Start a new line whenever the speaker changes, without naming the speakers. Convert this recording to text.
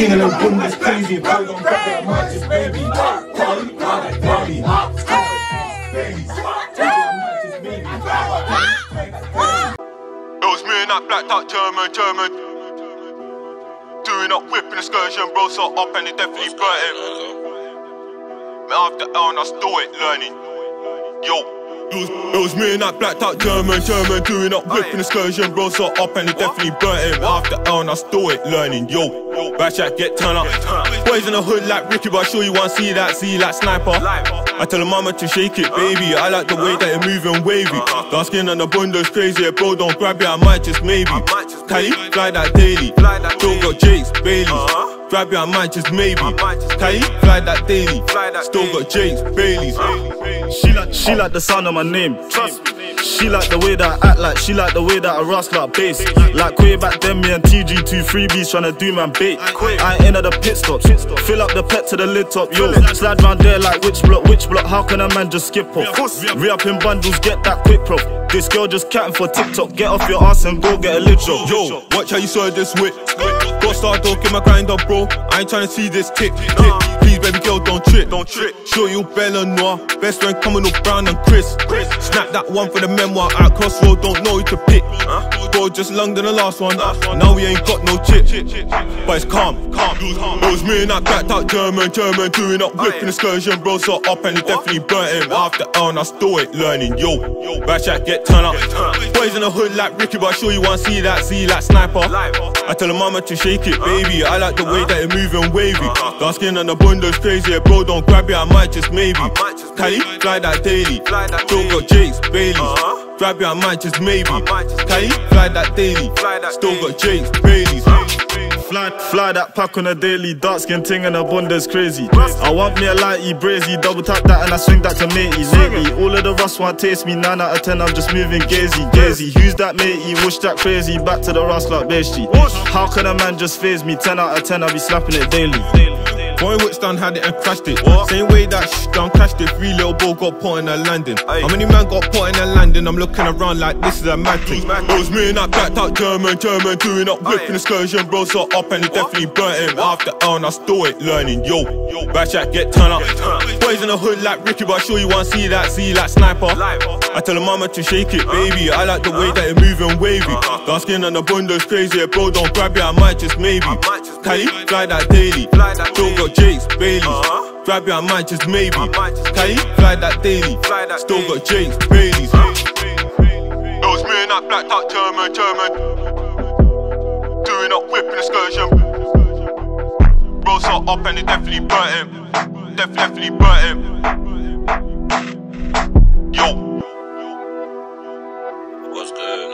King of the is crazy. Bro, don't grab it, I might just baby. Party, party, party.
It was me and that blacked out German, German. Doing up whipping excursion, bro, so up and it definitely burnt him. After L and I still ain't learning. Yo. It was, it was me and that blacked out German, German Doing up whipping excursion, bro, so up and it definitely burnt him. After L and I still ain't learning, yo. Back chat, get turned up. Boys in the hood like Ricky, but I sure you want to see that, see like sniper. I tell the mama to shake it, baby. I like the way that it moving wavy. Dark skin and the bundo's crazy, bro, don't grab it, I might just maybe. Cali, fly that daily. Still got Jakes, Baileys Grab your mind just maybe. Can you fly that daily? Still got Jakes, Baileys.
She like, she like the sound of my name. Trust me. She like the way that I act like, she like the way that I rascal like bass. Like way back then, me and TG two freebies tryna do my bait. I ain't in at the pit stops. Fill up the pet to the lid top, yo. Slide round there like which block, which block? How can a man just skip off? Re up in bundles, get that quick prof. This girl just catting for TikTok. Get off your ass and go get a lid job.
Yo, watch how you saw this whip. Got start talking my grind up, bro. I ain't trying to see this tick. tick. Please, baby girl, don't trip, don't trip. Show you Bella Noir. Best friend coming up Brown and Chris. Chris. Snap that one for the memoir at Crossroad, don't know who to pick. Bro, just long than the last one. Uh, now we ain't got no chip. But it's calm, calm. It was me and that backed out German, German, doing up whipping excursion, bro. So up and it definitely burnt him. After and I still ain't learning, yo. Back chat, get turned up. Boys in the hood like Ricky, but I sure you want to see that, see like sniper. I tell the mama to shake it, baby. I like the way that it moving wavy. Dark skin and the bundo's crazy, bro. Don't grab it, I might just maybe. Cali, fly that daily. Still got Jakes, Baileys. Grab it, I might just maybe. Cali, fly that daily. Still got Jakes, Baileys.
Fly, fly that pack on a daily, dark skin ting and a bunda's crazy. I want me a lighty, brazy, double tap that and I swing that to matey. Lately, all of the rust want taste me, 9 out of 10, I'm just moving gazy, gazy. Who's that matey? Wish that crazy, back to the rust like Beastie. How can a man just phase me? 10 out of 10, I be slapping it daily.
Boy Wicks done had it and crashed it. What? Same way that sh done crashed it. Three little ball got put in a landing. Aye. How many man got put in a landing? I'm looking around like this is a mad thing. It was me and that blacked out German, German, doing up whipping excursion, bro. So up and it definitely burnt him. After and I still ain't learning. Yo, yo, back chat, get turned up. Boys in the hood like Ricky, but I sure you want to see that, see like sniper. I tell the mama to shake it, baby. I like the way that it moving wavy. Uh-huh. Dark skin and the bundo's crazy, bro. Don't grab it, I might just maybe. Can fly that daily? Still got Jake's, Bailey's. Uh-huh. Grab your mind, just maybe. Might fly that daily? Still got Jake's, Bailey's. It was me and that black top German, German. Doing up whip excursion. Rolls are up and it definitely burnt him. Def- definitely burnt him. Yo. What's good?